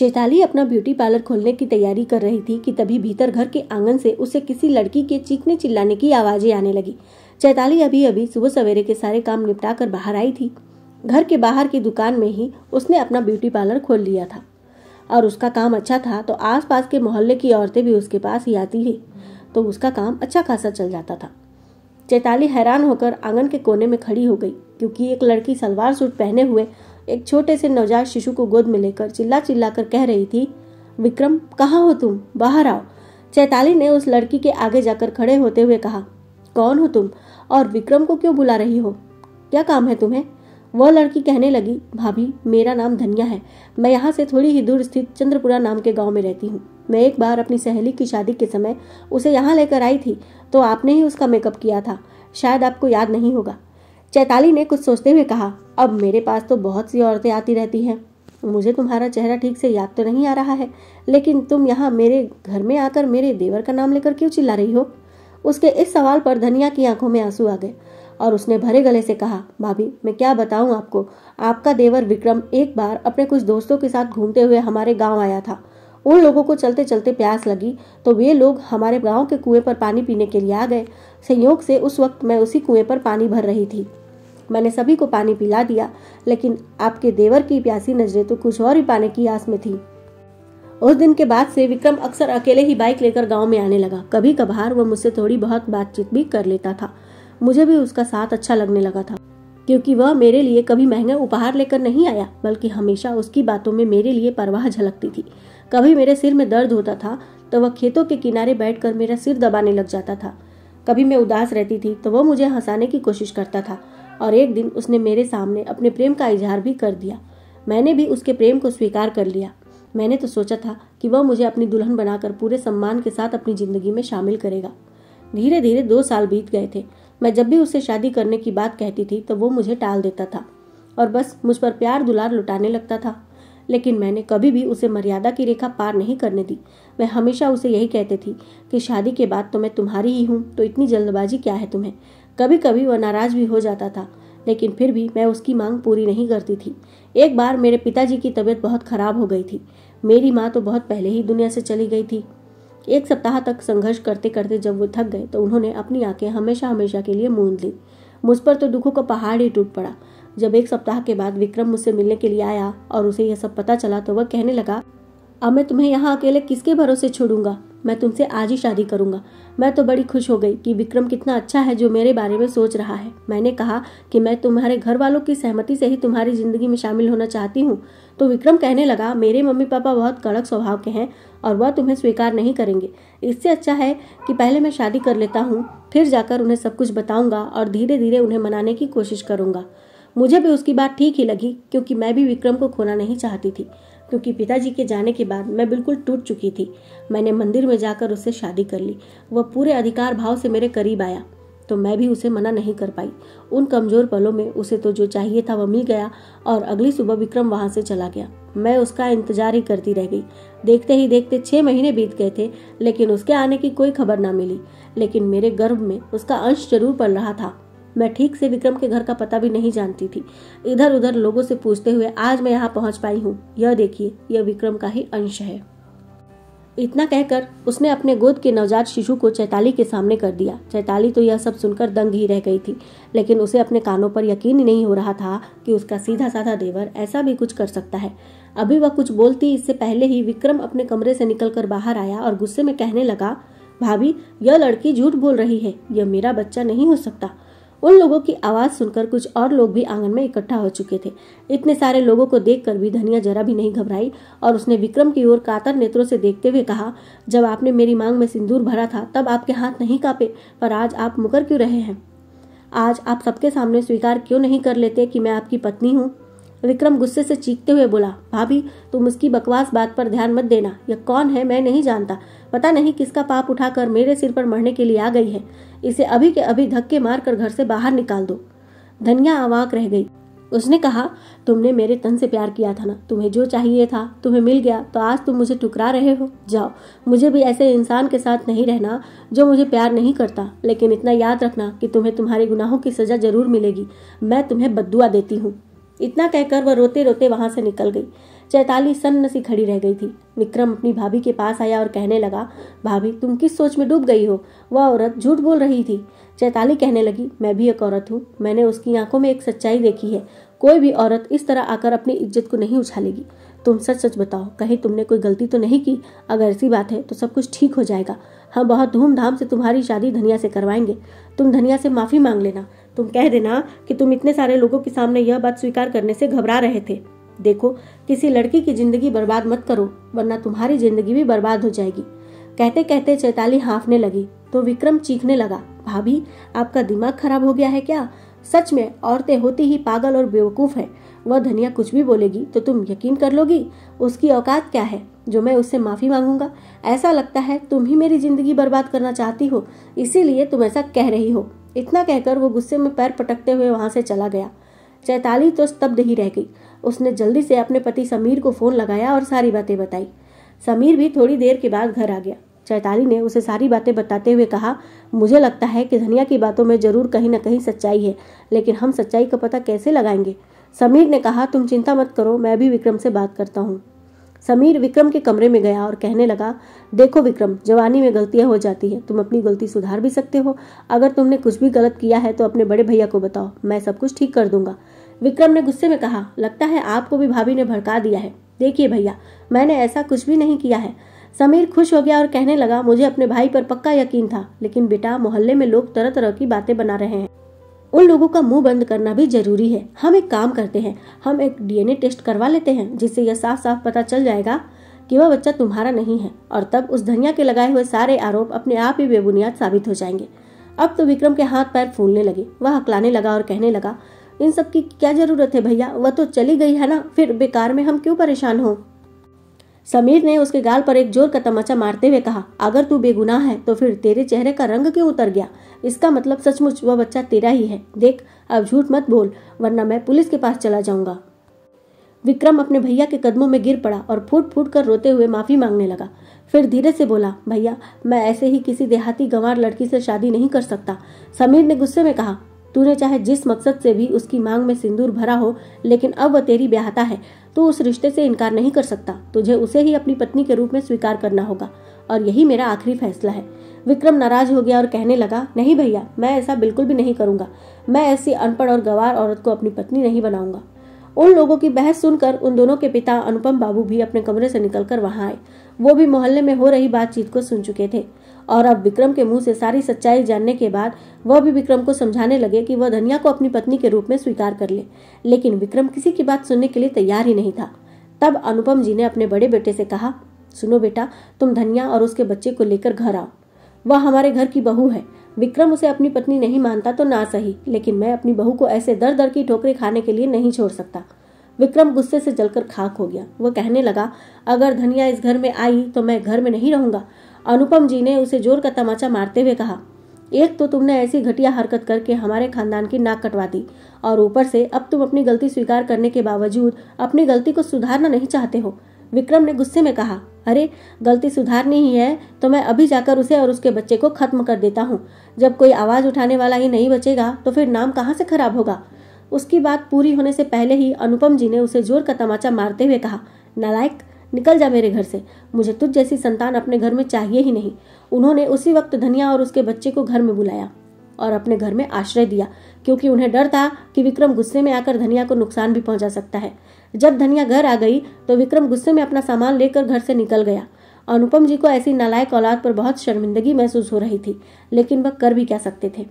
चैताली अपना beauty parlour खोलने की तैयारी कर रही थी कि तभी भीतर घर के आँगन से उसे किसी लड़की के चीखने चिल्लाने की आवाज़ें आने लगी। चैताली अभी अभी सुबह सवेरे के सारे काम निपटा कर बाहर आई थी। घर के बाहर की दुकान में ही उसने अपना ब्यूटी पार्लर खोल लिया था। और उसका काम अच्छा था तो आसपास के मोहल्ले की औरतें भी उसके पास ही आती ही तो उसका काम अच्छा खासा चल जाता था। चैताली हैरान होकर आँगन के कोने में खड़ी हो गई, क्योंकि एक लड़की सलवार सूट पहने हुए एक छोटे से नवजात शिशु को गोद में लेकर चिल्ला चिल्ला कर कह रही थी, विक्रम, कहाँ हो तुम? बाहर आओ। चैताली ने उस लड़की के आगे जाकर खड़े होते हुए कहा, कौन हो तुम? और विक्रम को क्यों बुला रही हो? क्या काम है तुम्हें? वह लड़की कहने लगी, भाभी, मेरा नाम धनिया है। मैं यहाँ से थोड़ी ही दूर स्थित चंद्रपुरा नाम के गाँव में रहती हूँ। मैं एक बार अपनी सहेली की शादी के समय उसे यहाँ लेकर आई थी तो आपने ही उसका मेकअप किया था। शायद आपको याद नहीं होगा। चैताली ने कुछ सोचते हुए कहा, अब मेरे पास तो बहुत सी औरतें आती रहती हैं। मुझे तुम्हारा चेहरा ठीक से याद तो नहीं आ रहा है, लेकिन तुम यहाँ मेरे घर में आकर मेरे देवर का नाम लेकर क्यों चिल्ला रही हो? उसके इस सवाल पर धनिया की आँखों में आँसू आ गए और उसने भरे गले से कहा, भाभी, मैं क्या बताऊँ आपको? आपका देवर विक्रम एक बार अपने कुछ दोस्तों के साथ घूमते हुए हमारे गाँव आया था। उन लोगों को चलते चलते प्यास लगी तो वे लोग हमारे गाँव के कुएँ पर पानी पीने के लिए आ गए। संयोग से उस वक्त मैं उसी कुएँ पर पानी भर रही थी। मैंने सभी को पानी पिला दिया, लेकिन आपके देवर की प्यासी नज़रें तो कुछ और ही पाने की आस में थी। उस दिन के बाद से विक्रम अक्सर अकेले ही बाइक लेकर गाँव में आने लगा। कभी कभार वह मुझसे थोड़ी बहुत बातचीत भी कर लेता था। मुझे भी उसका साथ अच्छा लगने लगा था, क्योंकि वह मेरे लिए कभी महँगे उपहार लेकर नहीं आया, बल्कि हमेशा उसकी बातों में मेरे लिए परवाह झलकती थी। कभी मेरे सिर में दर्द होता था तो वह खेतों के किनारे बैठकर मेरा सिर दबाने लग जाता था। कभी मैं उदास रहती थी तो वह मुझे हंसाने की कोशिश करता था। और एक दिन उसने मेरे सामने अपने प्रेम का इजहार भी कर दिया। मैंने भी उसके प्रेम को स्वीकार कर लिया। मैंने तो सोचा था कि वह मुझे अपनी दुल्हन बनाकर पूरे सम्मान के साथ अपनी ज़िंदगी में शामिल करेगा। धीरे धीरे दो साल बीत गए थे। मैं जब भी उससे शादी करने की बात कहती थी तो वो मुझे टाल देता था और बस मुझ पर प्यार दुलार लुटाने लगता था। लेकिन मैंने कभी भी उसे मर्यादा की रेखा पार नहीं करने दी। मैं हमेशा उसे यही कहती थी कि शादी के बाद तो मैं तुम्हारी ही हूँ तो इतनी जल्दबाजी क्या है तुम्हें? कभी कभी वह नाराज़ भी हो जाता था, लेकिन फिर भी मैं उसकी मांग पूरी नहीं करती थी। एक बार मेरे पिताजी की तबीयत बहुत खराब हो गई थी। मेरी माँ तो बहुत पहले ही दुनिया से चली गई थी। एक सप्ताह तक संघर्ष करते करते जब वो थक गए तो उन्होंने अपनी आँखें हमेशा हमेशा के लिए मूंद ली। मुझ पर तो दुखों का पहाड़ ही टूट पड़ा। जब एक सप्ताह के बाद विक्रम मुझसे मिलने के लिए आया और उसे यह सब पता चला तो वह कहने लगा, अब मैं तुम्हें यहाँ अकेले किसके भरोसे छोड़ूँगा? मैं तुमसे आज ही शादी करूँगा। मैं तो बड़ी खुश हो गई कि विक्रम कितना अच्छा है जो मेरे बारे में सोच रहा है। मैंने कहा कि मैं तुम्हारे घर वालों की सहमति से ही तुम्हारी ज़िंदगी में शामिल होना चाहती हूँ। तो विक्रम कहने लगा, मेरे मम्मी पापा बहुत कड़क स्वभाव के हैं और वह तुम्हें स्वीकार नहीं करेंगे। इससे अच्छा है कि पहले मैं शादी कर लेता हूँ, फिर जाकर उन्हें सब कुछ बताऊँगा और धीरे धीरे उन्हें मनाने की कोशिश करूँगा। मुझे भी उसकी बात ठीक ही लगी, क्योंकि मैं भी विक्रम को खोना नहीं चाहती थी। क्योंकि पिताजी के जाने के बाद मैं बिल्कुल टूट चुकी थी। मैंने मंदिर में जाकर उससे शादी कर ली। वह पूरे अधिकार भाव से मेरे करीब आया तो मैं भी उसे मना नहीं कर पाई। उन कमज़ोर पलों में उसे तो जो चाहिए था वह मिल गया और अगली सुबह विक्रम वहाँ से चला गया। मैं उसका इंतज़ार ही करती रह गई। देखते ही देखते छह महीने बीत गए थे, लेकिन उसके आने की कोई खबर ना मिली। लेकिन मेरे गर्भ में उसका अंश ज़रूर पड़ रहा था। मैं ठीक से विक्रम के घर का पता भी नहीं जानती थी। इधर उधर लोगों से पूछते हुए आज मैं यहाँ पहुँच पाई हूँ। यह देखिए, यह विक्रम का ही अंश है। इतना कहकर उसने अपने गोद के नवजात शिशु को चैताली के सामने कर दिया। चैताली तो यह सब सुनकर दंग ही रह गई थी, लेकिन उसे अपने कानों पर यकीन ही नहीं हो रहा था कि उसका सीधा साधा देवर ऐसा भी कुछ कर सकता है। अभी वह कुछ बोलती इससे पहले ही विक्रम अपने कमरे से निकलकर बाहर आया और गुस्से में कहने लगा, भाभी, यह लड़की झूठ बोल रही है। यह मेरा बच्चा नहीं हो सकता। उन लोगों की आवाज़ सुनकर कुछ और लोग भी आँगन में इकट्ठा हो चुके थे। इतने सारे लोगों को देखकर भी धनिया जरा भी नहीं घबराई और उसने विक्रम की ओर कातर नेत्रों से देखते हुए कहा, जब आपने मेरी मांग में सिंदूर भरा था, तब आपके हाथ नहीं कांपे, पर आज आप मुकर क्यों रहे हैं? आज आप सबके सामने स्वीकार क्यों नहीं कर लेते कि मैं आपकी पत्नी हूँ? विक्रम गुस्से से चीखते हुए बोला, भाभी, तुम उसकी बकवास बात पर ध्यान मत देना। यह कौन है मैं नहीं जानता। पता नहीं किसका पाप उठाकर मेरे सिर पर मरने के लिए आ गई है। इसे अभी के अभी धक्के मार कर घर से बाहर निकाल दो धनिया अवाक रह गई। उसने कहा, तुमने मेरे तन से प्यार किया था ना। तुम्हें जो चाहिए था, तुम्हें मिल गया। तो आज तुम मुझे ठुकरा रहे हो। जाओ। मुझे भी ऐसे इंसान के साथ नहीं रहना जो मुझे प्यार नहीं करता। लेकिन इतना याद रखना कि तुम्हें तुम्हारे गुनाहों की सजा ज़रूर मिलेगी। मैं तुम्हें बदुआ देती हूँ। इतना कहकर वह रोते रोते वहाँ से निकल गई। चैताली सन्न सी खड़ी रह गई थी। विक्रम अपनी भाभी के पास आया और कहने लगा, भाभी, तुम किस सोच में डूब गई हो? वह औरत झूठ बोल रही थी। चैताली कहने लगी, मैं भी एक औरत हूँ। मैंने उसकी आँखों में एक सच्चाई देखी है। कोई भी औरत इस तरह आकर अपनी इज़्ज़त को नहीं उछालेगी। तुम सच सच बताओ, कहीं तुमने कोई गलती तो नहीं की? अगर ऐसी बात है तो सब कुछ ठीक हो जाएगा। हम बहुत धूमधाम से तुम्हारी शादी धनिया से करवाएँगे। तुम धनिया से माफ़ी मांग लेना। तुम कह देना कि तुम इतने सारे लोगों के सामने यह बात स्वीकार करने से घबरा रहे थे। देखो, किसी लड़की की ज़िंदगी बर्बाद मत करो, वरना तुम्हारी ज़िंदगी भी बर्बाद हो जाएगी। कहते कहते चैताली हाफने लगी तो विक्रम चीखने लगा, भाभी, आपका दिमाग खराब हो गया है क्या? सच में, औरतें होती ही पागल और बेवकूफ़ है। वह धनिया कुछ भी बोलेगी तो तुम यकीन कर लोगी, उसकी औकात क्या है, जो मैं उससे माफ़ी मांगूँगा? ऐसा लगता है, तुम ही मेरी ज़िंदगी बर्बाद करना चाहती हो, इसीलिए तुम ऐसा कह रही हो। इतना कहकर वो गुस्से में पैर पटकते हुए वहाँ से चला गया। चैताली तो स्तब्ध ही रह गई। उसने जल्दी से अपने पति समीर को फ़ोन लगाया और सारी बातें बताई। समीर भी थोड़ी देर के बाद घर आ गया। चैताली ने उसे सारी बातें बताते हुए कहा, मुझे लगता है कि धनिया की बातों में ज़रूर कहीं ना कहीं सच्चाई है, लेकिन हम सच्चाई का पता कैसे लगाएँगे? समीर ने कहा, तुम चिंता मत करो, मैं भी विक्रम से बात करता हूँ। समीर विक्रम के कमरे में गया और कहने लगा, देखो विक्रम, जवानी में गलतियाँ हो जाती है, तुम अपनी गलती सुधार भी सकते हो। अगर तुमने कुछ भी गलत किया है तो अपने बड़े भैया को बताओ, मैं सब कुछ ठीक कर दूँगा। विक्रम ने गुस्से में कहा, लगता है आपको भी भाभी ने भड़का दिया है। देखिए भैया, मैंने ऐसा कुछ भी नहीं किया है। समीर खुश हो गया और कहने लगा, मुझे अपने भाई पर पक्का यकीन था, लेकिन बेटा, मोहल्ले में लोग तरह तरह की बातें बना रहे हैं। उन लोगों का मुँह बंद करना भी ज़रूरी है। हम एक काम करते हैं, हम एक डीएनए टेस्ट करवा लेते हैं, जिससे यह साफ़ साफ़ पता चल जाएगा कि वह बच्चा तुम्हारा नहीं है, और तब उस धनिया के लगाए हुए सारे आरोप अपने आप ही बेबुनियाद साबित हो जाएँगे। अब तो विक्रम के हाथ पैर फूलने लगे, वह हकलाने लगा और कहने लगा, इन सब की क्या ज़रूरत है भैया? वह तो चली गई है ना? फिर बेकार में हम क्यों परेशान हो? समीर ने उसके गाल पर एक ज़ोर का तमाचा मारते हुए कहा, अगर तू बेगुनाह है तो फिर तेरे चेहरे का रंग क्यों उतर गया? इसका मतलब सचमुच वह बच्चा तेरा ही है। देख, अब झूठ मत बोल, वरना मैं पुलिस के पास चला जाऊँगा. विक्रम अपने भैया के कदमों में गिर पड़ा और फूट फूट कर रोते हुए माफ़ी मांगने लगा। फिर धीरे से बोला, भैया, मैं ऐसे ही किसी देहाती गंवार लड़की से शादी नहीं कर सकता। समीर ने गुस्से में कहा तूने चाहे जिस मकसद से भी उसकी मांग में सिंदूर भरा हो, लेकिन अब वह तेरी ब्याहता है तो उस रिश्ते से इनकार नहीं कर सकता। तुझे उसे ही अपनी पत्नी के रूप में स्वीकार करना होगा। और यही मेरा आखिरी फैसला है। विक्रम नाराज़ हो गया और कहने लगा, नहीं भैया, मैं ऐसा बिल्कुल भी नहीं करूँगा। मैं ऐसी अनपढ़ और गवार औरत को अपनी पत्नी नहीं बनाऊँगा। उन लोगों की बहस सुनकर उन दोनों के पिता अनुपम बाबू भी अपने कमरे से निकलकर वहाँ आए। वो भी मोहल्ले में हो रही बातचीत को सुन चुके थे। और अब विक्रम के मुँह से सारी सच्चाई जानने के बाद वह भी विक्रम को समझाने लगे कि वह धनिया को अपनी पत्नी के रूप में स्वीकार कर ले। लेकिन विक्रम किसी की बात सुनने के लिए तैयार ही नहीं था। तब अनुपम जी ने अपने बड़े बेटे से कहा, सुनो बेटा, तुम धनिया और उसके बच्चे को लेकर घर आओ। वह हमारे घर की बहू है। विक्रम उसे अपनी पत्नी नहीं मानता तो ना सही, लेकिन मैं अपनी बहू को ऐसे दर दर की ठोकरें खाने के लिए नहीं छोड़ सकता। विक्रम गुस्से से जलकर खाक हो गया। वह कहने लगा, अगर धनिया इस घर में आई तो मैं घर में नहीं रहूँगा। अनुपम जी ने उसे ज़ोर का तमाचा मारते हुए कहा, एक तो तुमने ऐसी घटिया हरकत करके हमारे खानदान की नाक कटवा दी, और ऊपर से अब तुम अपनी गलती स्वीकार करने के बावजूद अपनी गलती को सुधारना नहीं चाहते हो। विक्रम ने गुस्से में कहा, अरे, गलती सुधारनी ही है तो मैं अभी जाकर उसे और उसके बच्चे को खत्म कर देता हूँ। जब कोई आवाज़ उठाने वाला ही नहीं बचेगा तो फिर नाम कहाँ से खराब होगा? उसकी बात पूरी होने से पहले ही अनुपम जी ने उसे ज़ोर का तमाचा मारते हुए कहा, नालायक, निकल जा मेरे घर से। मुझे तुझ जैसी संतान अपने घर में चाहिए ही नहीं उन्होंने उसी वक्त धनिया और उसके बच्चे को घर में बुलाया और अपने घर में आश्रय दिया, क्योंकि उन्हें डर था कि विक्रम गुस्से में आकर धनिया को नुकसान भी पहुँचा सकता है। जब धनिया घर आ गई तो विक्रम गुस्से में अपना सामान लेकर घर से निकल गया। अनुपम जी को ऐसी नालायक औलाद पर बहुत शर्मिंदगी महसूस हो रही थी, लेकिन वह कर भी क्या सकते थे।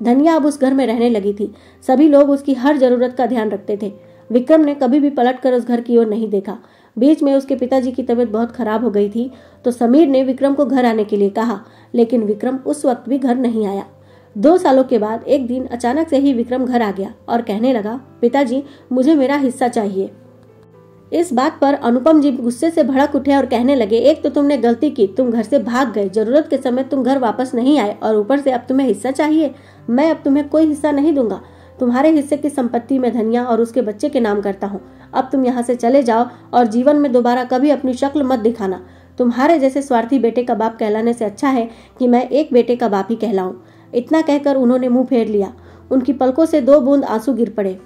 धनिया अब उस घर में रहने लगी थी। सभी लोग उसकी हर ज़रूरत का ध्यान रखते थे। विक्रम ने कभी भी पलट कर उस घर की ओर नहीं देखा। बीच में उसके पिताजी की तबीयत बहुत खराब हो गई थी तो समीर ने विक्रम को घर आने के लिए कहा, लेकिन विक्रम उस वक्त भी घर नहीं आया। दो सालों के बाद एक दिन अचानक से ही विक्रम घर आ गया और कहने लगा, पिताजी, मुझे मेरा हिस्सा चाहिए। इस बात पर अनुपम जी गुस्से से भड़क उठे और कहने लगे, एक तो तुमने गलती की, तुम घर से भाग गए, ज़रूरत के समय तुम घर वापस नहीं आए और ऊपर से अब तुम्हें हिस्सा चाहिए। मैं अब तुम्हें कोई हिस्सा नहीं दूँगा। तुम्हारे हिस्से की संपत्ति में धनिया और उसके बच्चे के नाम करता हूँ। अब तुम यहाँ से चले जाओ और जीवन में दोबारा कभी अपनी शक्ल मत दिखाना। तुम्हारे जैसे स्वार्थी बेटे का बाप कहलाने से अच्छा है कि मैं एक बेटे का बाप ही कहलाऊं। इतना कहकर उन्होंने मुँह फेर लिया। उनकी पलकों से दो बूंद आँसू गिर पड़े।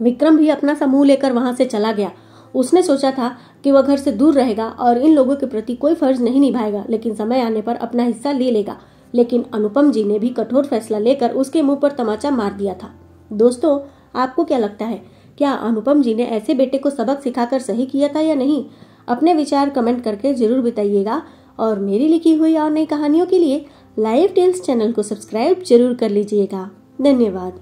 विक्रम भी अपना समूह लेकर वहाँ से चला गया। उसने सोचा था कि वह घर से दूर रहेगा और इन लोगों के प्रति कोई फ़र्ज़ नहीं निभाएगा, लेकिन समय आने पर अपना हिस्सा ले लेगा। लेकिन अनुपम जी ने भी कठोर फैसला लेकर उसके मुँह पर तमाचा मार दिया था। दोस्तों, आपको क्या लगता है, क्या अनुपम जी ने ऐसे बेटे को सबक सिखाकर सही किया था या नहीं? अपने विचार कमेंट करके ज़रूर बताइएगा। और मेरी लिखी हुई और नई कहानियों के लिए लाइव टेल्स चैनल को सब्सक्राइब ज़रूर कर लीजिएगा। धन्यवाद।